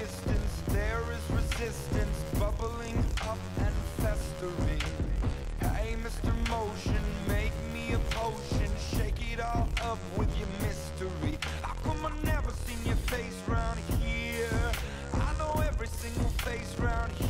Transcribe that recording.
distance there is resistance bubbling up and festering Hey Mr. Motion, make me a potion Shake it all up with your mystery How come I never seen your face round here? I know every single face round here